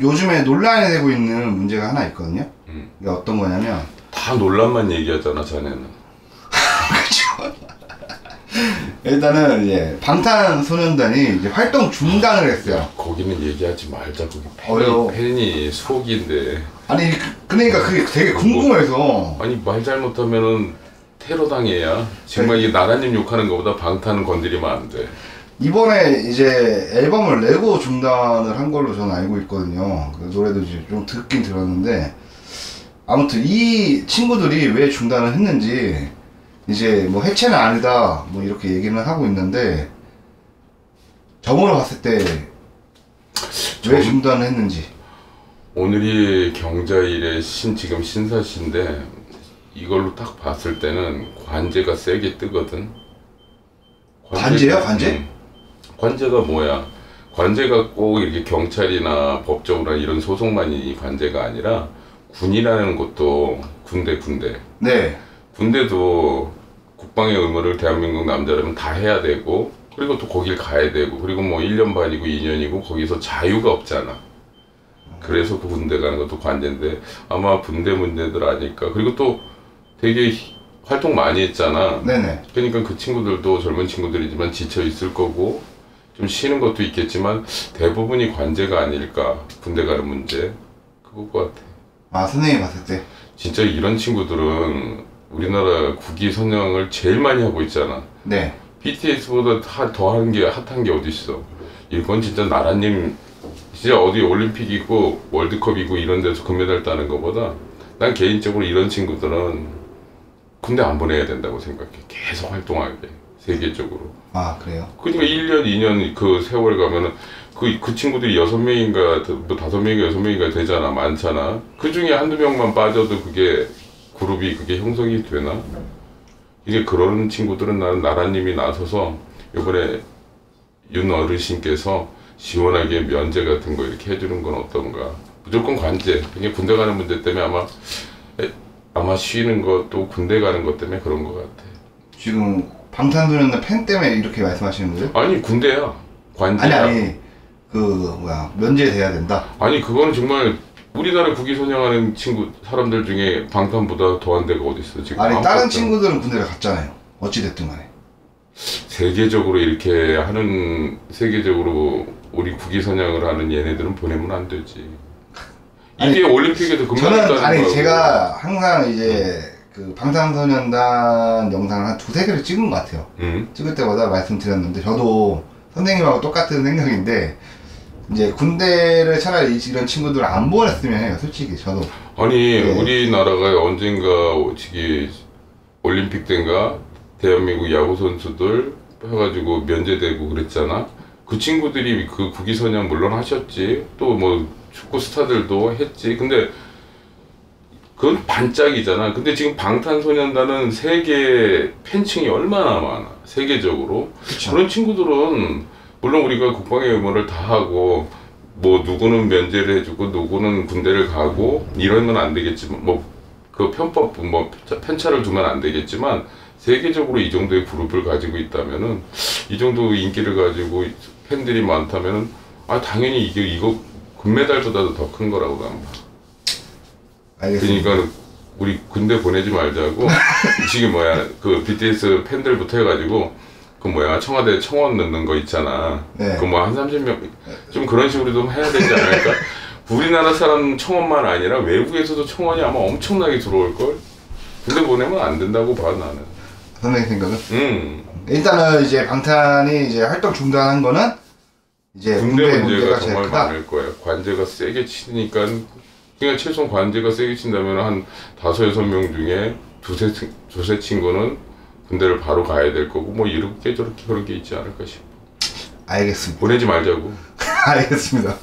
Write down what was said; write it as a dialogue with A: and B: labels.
A: 좀 요즘에 논란이 되고 있는 문제가 하나 있거든요.
B: 음.
A: 이게 어떤 거냐면
B: 다 논란만 얘기하잖아 자네는
A: 일단은 이제 방탄소년단이 이제 활동 중단을 했어요.
B: 거기는 얘기하지 말자 거기
A: 어려워.
B: 팬이, 팬이 수옥인데
A: 아니 그- 그러니까 그게 되게 궁금해서
B: 아니 말 잘못하면은 테러 당해야 정말 이게 나라님 욕하는 것보다 방탄 건드리면 안 돼
A: 이번에 이제 앨범을 내고 중단을 한 걸로 저는 알고 있거든요. 그 노래도 이제 좀 듣긴 들었는데 아무튼 이 친구들이 왜 중단을 했는지 이제 뭐 해체는 아니다 뭐 이렇게 얘기는 하고 있는데 점으로 봤을 때왜
B: 점-
A: 중단을 했는지
B: 오늘이 경자일의 신 지금 신사시인데 이걸로 딱 봤을 때는 관제가 세게 뜨거든.
A: 관제요? 관제?
B: 음. 관제가 뭐야? 관제가 꼭 이렇게 경찰이나 법정이나 이런 소송만이 관제가 아니라 군이라는 것도 군대 군대.
A: 네
B: 군대도 국방의 의무를 대한민국 남자라면 다 해야 되고 그리고 또 거길 가야 되고 그리고 뭐 1년 반이고 2년이고 거기서 자유가 없잖아. 그래서 그 군대 가는 것도 관제인데 아마 군대 문제들 아닐까. 그리고 또 되게 히- 활동 많이 했잖아.
A: 네네
B: 그러니까 그 친구들도 젊은 친구들이지만 지쳐 있을 거고 좀 쉬는 것도 있겠지만 대부분이 관제가 아닐까. 군대 가는 문제. 그거 것 같아.
A: 아 선생님이 봤을 때
B: 진짜 이런 친구들은 우리나라 국위 선양을 제일 많이 하고 있잖아.
A: 네.
B: BTS보다 다, 더 하는 게 핫한 게 어딨어. 이건 진짜 나라님, 진짜 어디 올림픽이고 월드컵이고 이런 데서 금메달 따는 것보다 난 개인적으로 이런 친구들은 군대 안 보내야 된다고 생각해. 계속 활동하게. 세계적으로.
A: 아 그래요?
B: 그러니까 1년, 2년 그 세월 가면은 그, 그 친구들이 여섯 명인가, 뭐 다섯 명인가 여섯 명인가 되잖아. 많잖아. 그 중에 한두 명만 빠져도 그게 그룹이 그게 형성이 되나? 이제 그런 친구들은 나는 나라님이 나서서 요번에 윤 어르신께서 시원하게 면제 같은 거 이렇게 해주는 건 어떤가. 무조건 관제. 그게 군대 가는 문제 때문에 아마, 에, 아마 쉬는 것도 군대 가는 것 때문에 그런 것 같아.
A: 지금 방탄소년단 팬 때문에 이렇게 말씀하시는 거예요?
B: 아니, 군대야. 관제야.
A: 아니 아니 그 뭐야 면제돼야 된다.
B: 아니 그거는 정말 우리나라 국위 선양하는 친구 사람들 중에 방탄보다 더한 데가 어디 있어 지금
A: 아니 다른
B: 없잖아.
A: 친구들은 군대를 갔잖아요. 어찌 됐든 간에.
B: 세계적으로 이렇게 하는 세계적으로 우리 국위 선양을 하는 얘네들은 보내면 안 되지 이게 올림픽에도 금메달
A: 저는 아니
B: 거하고.
A: 제가 항상 이제 그 방탄소년단 영상을 한 두세 개를 찍은 것 같아요.
B: 응?
A: 찍을 때마다 말씀드렸는데 저도 선생님하고 똑같은 생각인데 이제 군대를 차라리 이런 친구들을 안 보냈으면 해요. 솔직히 저도.
B: 아니
A: 네.
B: 우리나라가 언젠가 저기 올림픽 때인가 대한민국 야구 선수들 해가지고 면제되고 그랬잖아. 그 친구들이 그 국위 선양 물론 하셨지. 또 뭐 축구 스타들도 했지. 근데 그건 반짝이잖아. 근데 지금 방탄소년단은 세계 팬층이 얼마나 많아. 세계적으로.
A: 그쵸.
B: 그런 친구들은 물론 우리가 국방의 의무를 다 하고 뭐 누구는 면제를 해주고 누구는 군대를 가고 이러면 안 되겠지만 뭐 그 편법 뭐 편차를 두면 안 되겠지만 세계적으로 이 정도의 그룹을 가지고 있다면은 이 정도 인기를 가지고 팬들이 많다면은 아 당연히 이게 이거 금메달보다도 더 큰 거라고 난 봐.
A: 알겠습니다.
B: 그러니까 우리 군대 보내지 말자고 지금 뭐야 그 BTS 팬들부터 해가지고 그 뭐야 청와대 청원 넣는 거 있잖아.
A: 네.
B: 그뭐한 30명 좀 그런 식으로 좀 해야 되지 않을까? 우리나라 사람 청원만 아니라 외국에서도 청원이 아마 엄청나게 들어올 걸. 군대 보내면 안 된다고 봐 나는.
A: 선생님 생각은?
B: 음.
A: 일단은 이제 방탄이 이제 활동 중단한 거는 이제
B: 군대
A: 군대
B: 문제가
A: 문제가
B: 정말
A: 크다.
B: 많을 거야. 관제가 세게 치니까 그러니까 최소한 관제가 세게 친다면 한 다섯 여섯 명 중에 두세 친- 두세 친구는 군대를 바로 가야 될 거고 뭐 이렇게 저렇게 그런 게 있지 않을까 싶어.
A: 알겠습니다.
B: 보내지 말자고.
A: 알겠습니다.